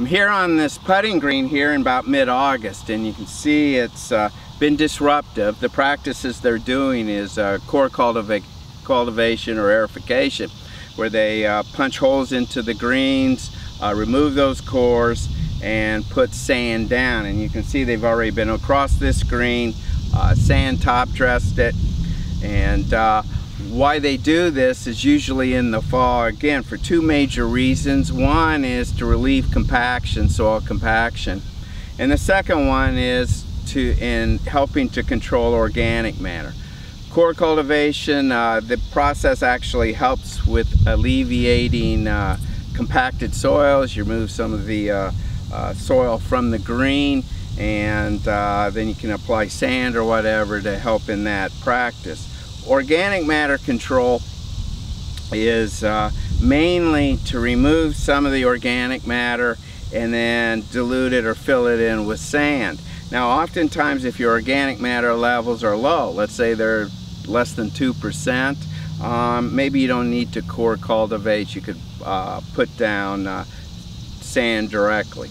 I'm here on this putting green here in about mid-August and you can see it's uh, been disruptive. The practices they're doing is uh, core cultiva cultivation or aerification where they uh, punch holes into the greens, uh, remove those cores and put sand down and you can see they've already been across this green, uh, sand top dressed it and uh, why they do this is usually in the fall again for two major reasons. One is to relieve compaction soil compaction. And the second one is to in helping to control organic matter. Core cultivation uh, the process actually helps with alleviating uh, compacted soils. You remove some of the uh, uh soil from the green and uh, then you can apply sand or whatever to help in that practice Organic matter control is uh, mainly to remove some of the organic matter and then dilute it or fill it in with sand. Now oftentimes if your organic matter levels are low, let's say they're less than 2%, um, maybe you don't need to core cultivate, you could uh, put down uh, sand directly.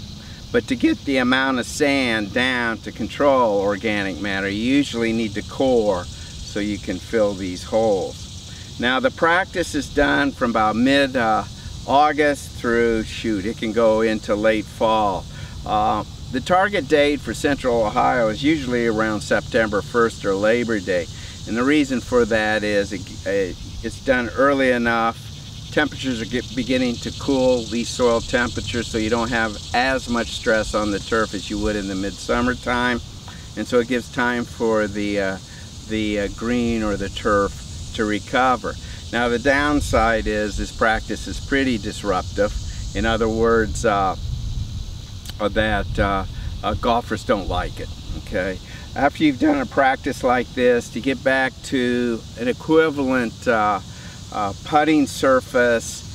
But to get the amount of sand down to control organic matter, you usually need to core so you can fill these holes. Now the practice is done from about mid uh, August through, shoot, it can go into late fall. Uh, the target date for Central Ohio is usually around September 1st or Labor Day. And the reason for that is it, it's done early enough. Temperatures are beginning to cool, these soil temperatures, so you don't have as much stress on the turf as you would in the midsummer time. And so it gives time for the uh, the uh, green or the turf to recover. Now the downside is this practice is pretty disruptive. In other words, uh, uh that uh, uh, golfers don't like it, okay? After you've done a practice like this, to get back to an equivalent uh, putting surface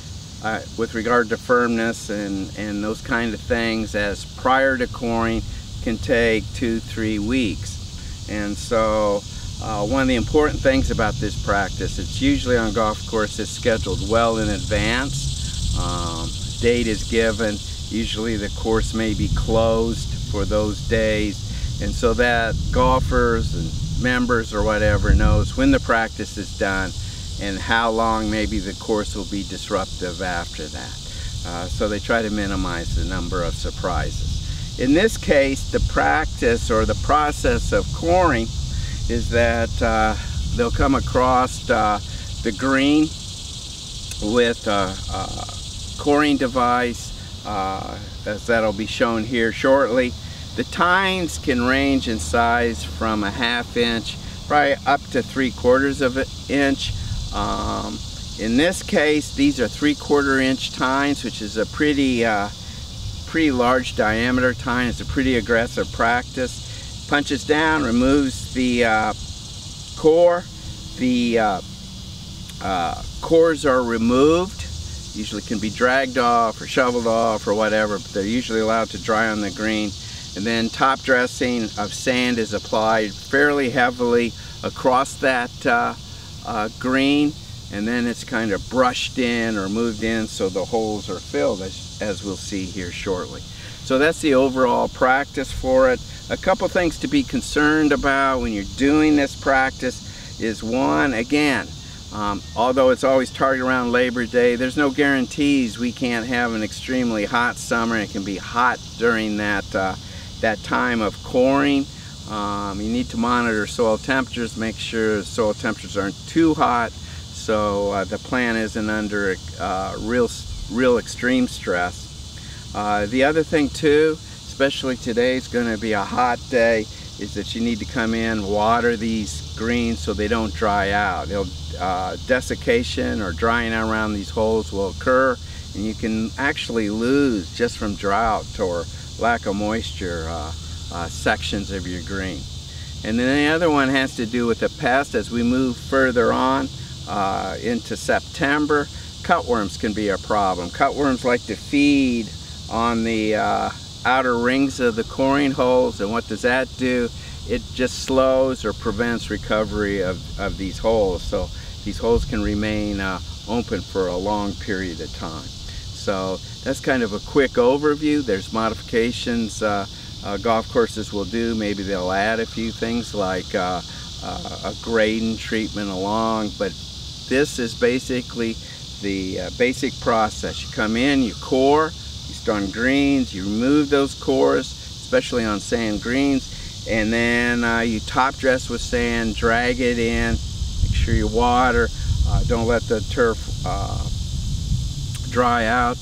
with regard to firmness and, and those kind of things as prior to coring can take two, three weeks. And so uh, one of the important things about this practice, it's usually on golf courses scheduled well in advance. Um, date is given. Usually the course may be closed for those days. And so that golfers and members or whatever knows when the practice is done and how long maybe the course will be disruptive after that. Uh, so they try to minimize the number of surprises. In this case, the practice or the process of coring is that uh, they'll come across uh, the green with a, a coring device uh, as that'll be shown here shortly. The tines can range in size from a half inch probably up to three quarters of an inch. Um, in this case these are three quarter inch tines which is a pretty uh, pretty large diameter tine. It's a pretty aggressive practice punches down, removes the uh, core. The uh, uh, cores are removed, usually can be dragged off or shoveled off or whatever, but they're usually allowed to dry on the green. And then top dressing of sand is applied fairly heavily across that uh, uh, green and then it's kind of brushed in or moved in so the holes are filled as, as we'll see here shortly. So that's the overall practice for it. A couple things to be concerned about when you're doing this practice is one, again, um, although it's always targeted around Labor Day, there's no guarantees we can't have an extremely hot summer. It can be hot during that, uh, that time of coring. Um, you need to monitor soil temperatures, make sure soil temperatures aren't too hot so uh, the plant isn't under uh, real, real extreme stress. Uh, the other thing too especially today it's going to be a hot day is that you need to come in water these greens so they don't dry out. They'll, uh, desiccation or drying around these holes will occur and you can actually lose just from drought or lack of moisture uh, uh, sections of your green. And then the other one has to do with the pest. As we move further on uh, into September cutworms can be a problem. Cutworms like to feed on the uh, outer rings of the coring holes and what does that do? It just slows or prevents recovery of, of these holes. So these holes can remain uh, open for a long period of time. So that's kind of a quick overview. There's modifications uh, uh, golf courses will do. Maybe they'll add a few things like uh, uh, a grading treatment along, but this is basically the uh, basic process. You come in, you core, you start on greens, you remove those cores, especially on sand greens, and then uh, you top dress with sand, drag it in, make sure you water, uh, don't let the turf dry out,